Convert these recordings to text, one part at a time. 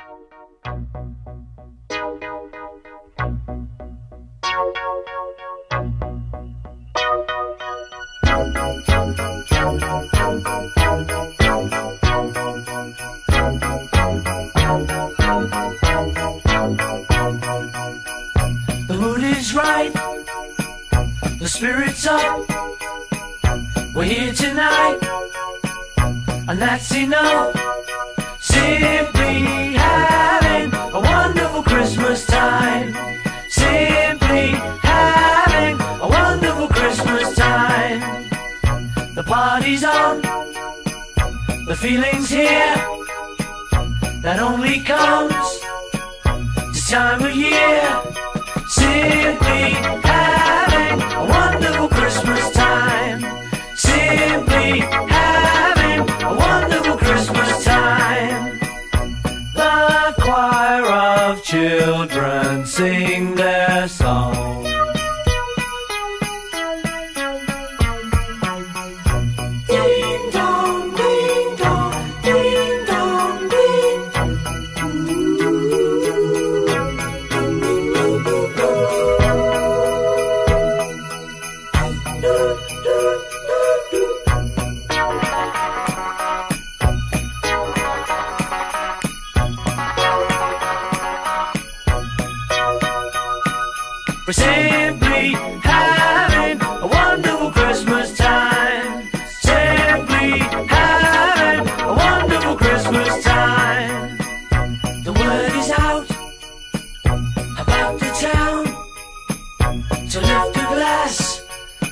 The mood is right, the spirit's up. We're here tonight, and that's enough. Feeling's here. That only comes this time of year. Simply having a wonderful Christmas time. Simply having a wonderful Christmas time. The choir of children sing their song. We're simply having a wonderful Christmas time. Simply having a wonderful Christmas time. The word is out about the town to lift a glass.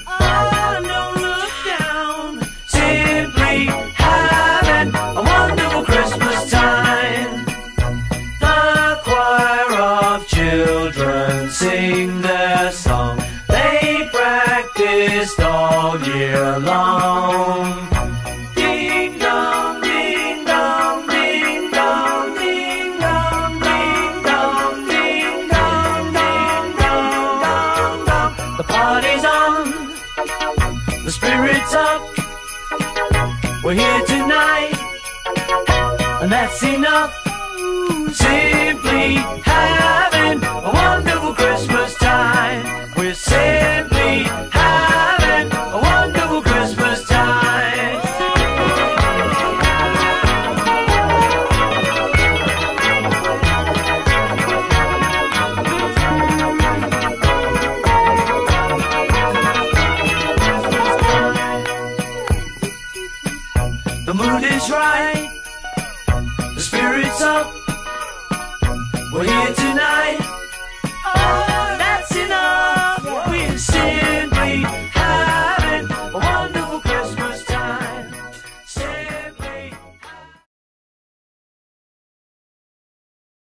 Oh, don't look down. Simply having a wonderful Christmas time. The choir of children sing the party's on, the spirit's up. We're here tonight, and that's enough. Simply having a is right, the spirit's up. We're here tonight.